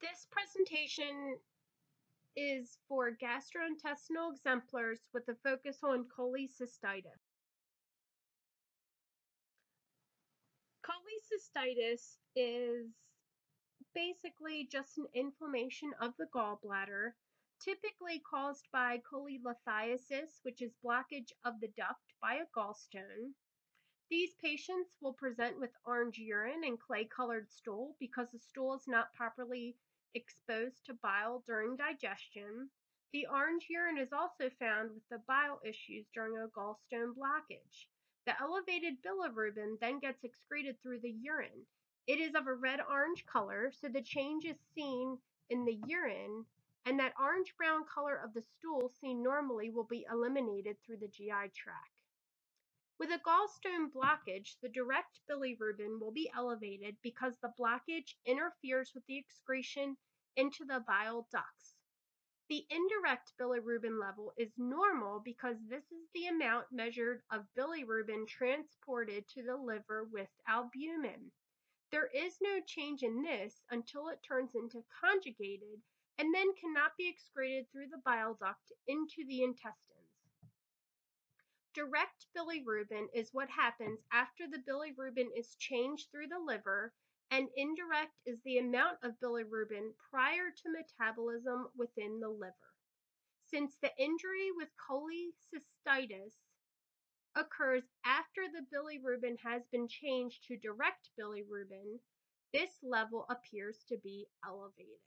this presentation is for gastrointestinal exemplars with a focus on cholecystitis. Cholecystitis is basically just an inflammation of the gallbladder, typically caused by cholelithiasis, which is blockage of the duct by a gallstone. These patients will present with orange urine and clay-colored stool because the stool is not properly exposed to bile during digestion. The orange urine is also found with the bile issues during a gallstone blockage. The elevated bilirubin then gets excreted through the urine. It is of a red-orange color, so the change is seen in the urine, and that orange-brown color of the stool seen normally will be eliminated through the GI tract. With a gallstone blockage, the direct bilirubin will be elevated because the blockage interferes with the excretion into the bile ducts. The indirect bilirubin level is normal because this is the amount measured of bilirubin transported to the liver with albumin. There is no change in this until it turns into conjugated and then cannot be excreted through the bile duct into the intestines. Direct bilirubin is what happens after the bilirubin is changed through the liver, and indirect is the amount of bilirubin prior to metabolism within the liver. Since the injury with cholecystitis occurs after the bilirubin has been changed to direct bilirubin, this level appears to be elevated.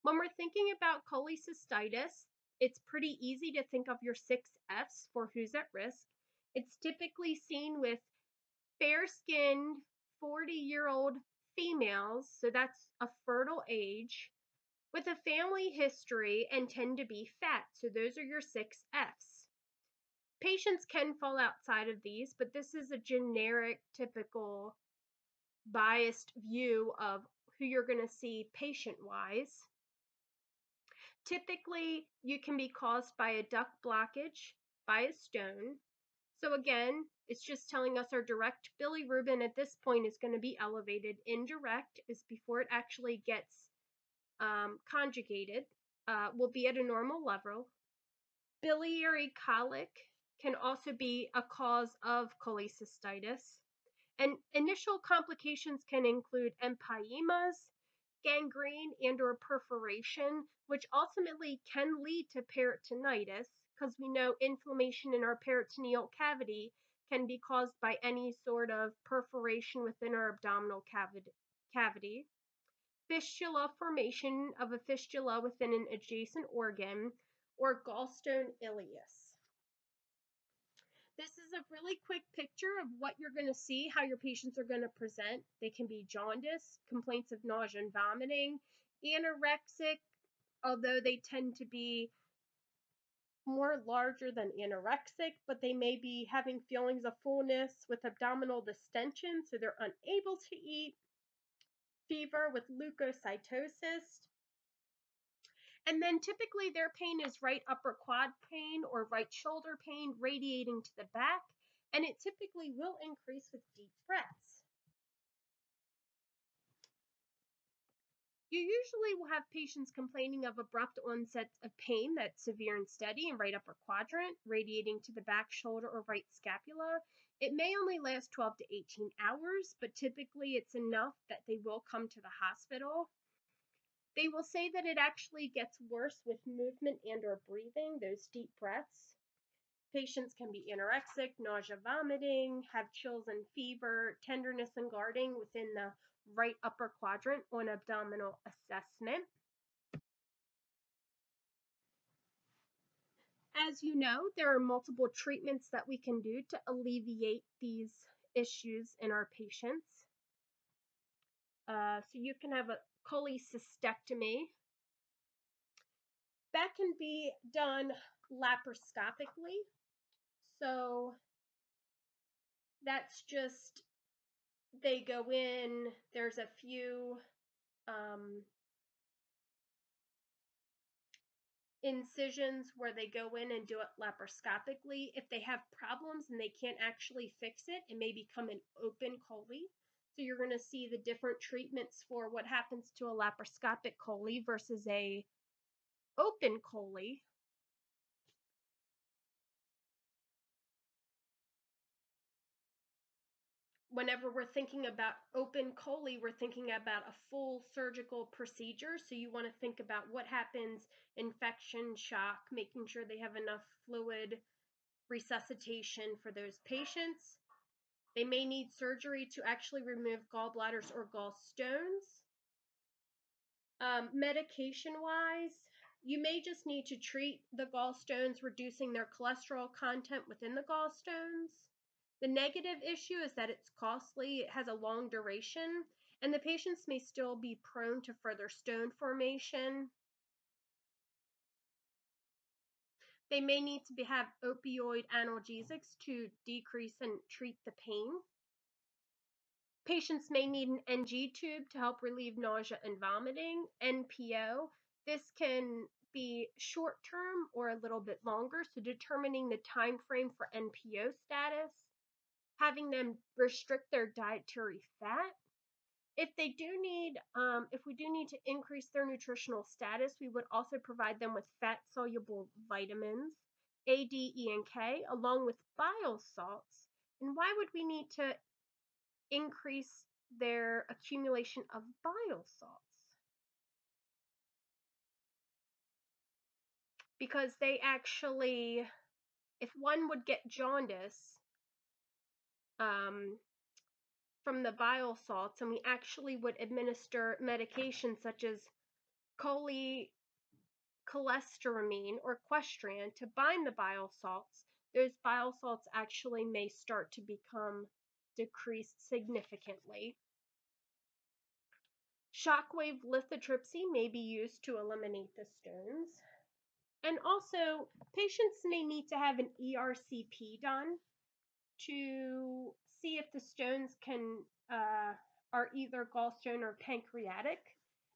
When we're thinking about cholecystitis, it's pretty easy to think of your six F's for who's at risk. It's typically seen with fair skinned 40 year old females, so that's a fertile age, with a family history and tend to be fat. So those are your six F's. Patients can fall outside of these, but this is a generic, typical, biased view of who you're going to see patient wise. Typically, you can be caused by a duct blockage, by a stone. So again, it's just telling us our direct bilirubin at this point is going to be elevated. Indirect is before it actually gets um, conjugated, uh, will be at a normal level. Biliary colic can also be a cause of cholecystitis. And initial complications can include empyemas, gangrene and or perforation, which ultimately can lead to peritonitis because we know inflammation in our peritoneal cavity can be caused by any sort of perforation within our abdominal cavity. Fistula formation of a fistula within an adjacent organ or gallstone ileus. This is a really quick picture of what you're going to see, how your patients are going to present. They can be jaundice, complaints of nausea and vomiting, anorexic, although they tend to be more larger than anorexic, but they may be having feelings of fullness with abdominal distension, so they're unable to eat, fever with leukocytosis, and then typically their pain is right upper quad pain or right shoulder pain radiating to the back, and it typically will increase with deep breaths. You usually will have patients complaining of abrupt onset of pain that's severe and steady in right upper quadrant, radiating to the back shoulder or right scapula. It may only last 12 to 18 hours, but typically it's enough that they will come to the hospital. They will say that it actually gets worse with movement and or breathing, those deep breaths. Patients can be anorexic, nausea, vomiting, have chills and fever, tenderness and guarding within the right upper quadrant on abdominal assessment. As you know, there are multiple treatments that we can do to alleviate these issues in our patients. Uh, so you can have a cholecystectomy. That can be done laparoscopically. So that's just, they go in, there's a few um, incisions where they go in and do it laparoscopically. If they have problems and they can't actually fix it, it may become an open chole. So you're going to see the different treatments for what happens to a laparoscopic chole versus a open chole. Whenever we're thinking about open chole, we're thinking about a full surgical procedure. So you want to think about what happens infection, shock, making sure they have enough fluid, resuscitation for those patients. They may need surgery to actually remove gallbladders or gallstones. Um, medication wise, you may just need to treat the gallstones, reducing their cholesterol content within the gallstones. The negative issue is that it's costly, it has a long duration, and the patients may still be prone to further stone formation. They may need to be, have opioid analgesics to decrease and treat the pain. Patients may need an NG tube to help relieve nausea and vomiting. NPO, this can be short term or a little bit longer, so determining the time frame for NPO status, having them restrict their dietary fat, if they do need, um, if we do need to increase their nutritional status, we would also provide them with fat soluble vitamins, A, D, E, and K, along with bile salts. And why would we need to increase their accumulation of bile salts? Because they actually, if one would get jaundice, um, from the bile salts, and we actually would administer medications such as cholecalciferol or Questran to bind the bile salts, those bile salts actually may start to become decreased significantly. Shockwave lithotripsy may be used to eliminate the stones. And also, patients may need to have an ERCP done to see if the stones can uh, are either gallstone or pancreatic.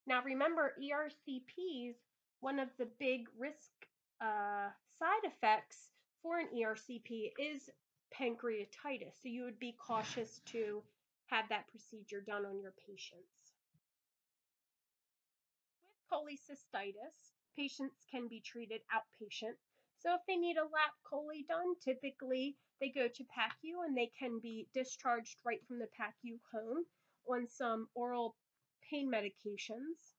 Now remember, ERCPs, one of the big risk uh, side effects for an ERCP is pancreatitis. So you would be cautious to have that procedure done on your patients. With cholecystitis, patients can be treated outpatient so if they need a lap chole done, typically they go to PACU and they can be discharged right from the PACU home on some oral pain medications.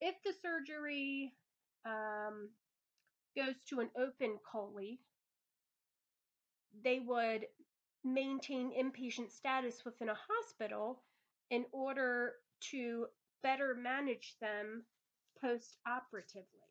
If the surgery um, goes to an open chole, they would maintain inpatient status within a hospital in order to better manage them post operatively.